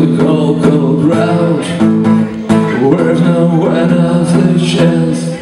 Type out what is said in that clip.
the cold, cold road. Where's no one else to chance